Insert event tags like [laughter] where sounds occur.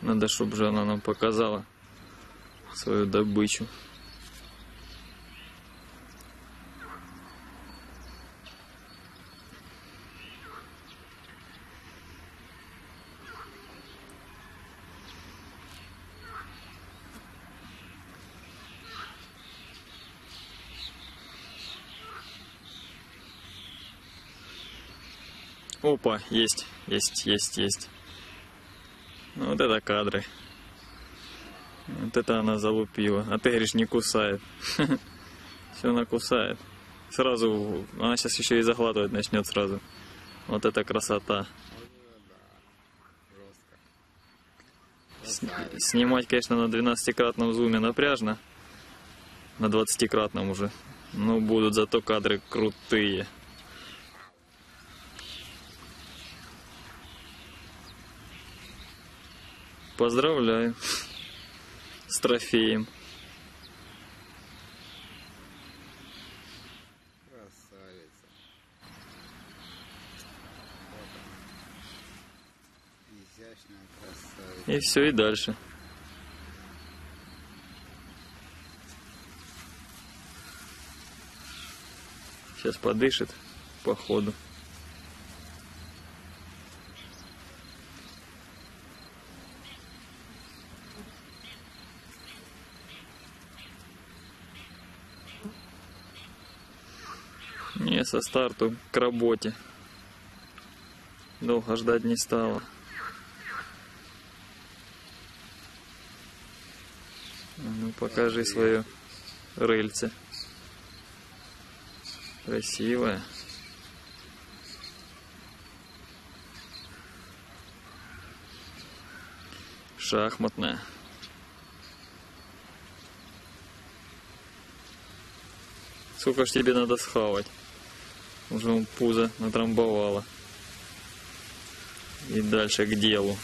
Надо, чтобы же она нам показала свою добычу. Опа, есть, есть, есть, есть. Ну, вот это кадры. Вот это она залупила. А ты говоришь, не кусает. [laughs] Все она кусает. Сразу, она сейчас еще и заглатывать начнет сразу. Вот это красота. Снимать, конечно, на 12-кратном зуме напряжно. На 20-кратном уже. Но будут зато кадры крутые. Поздравляю с трофеем. Красавица. Изящная красавица. И все, и дальше. Сейчас подышит по ходу. Не, со старту к работе. Долго ждать не стало. Ну, покажи свое рыльце. Красивая. Шахматная. Сколько ж тебе надо схавать? Уже он пузо натрамбовала. И дальше к делу.